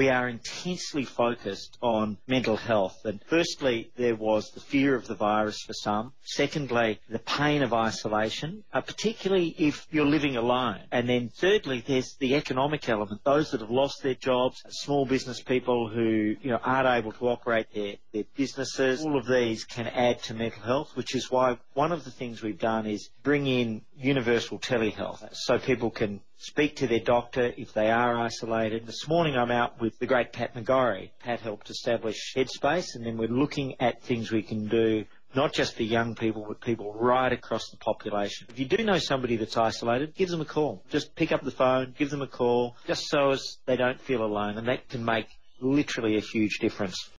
we are intensely focused on mental health. And firstly, there was the fear of the virus for some. Secondly, the pain of isolation, uh, particularly if you're living alone. And then thirdly, there's the economic element. Those that have lost their jobs, small business people who you know aren't able to operate their, their businesses. All of these can add to mental health, which is why one of the things we've done is bring in universal telehealth so people can speak to their doctor if they are isolated. This morning I'm out with the great Pat McGorry. Pat helped establish Headspace and then we're looking at things we can do not just for young people, but people right across the population. If you do know somebody that's isolated, give them a call. Just pick up the phone, give them a call, just so as they don't feel alone, and that can make literally a huge difference.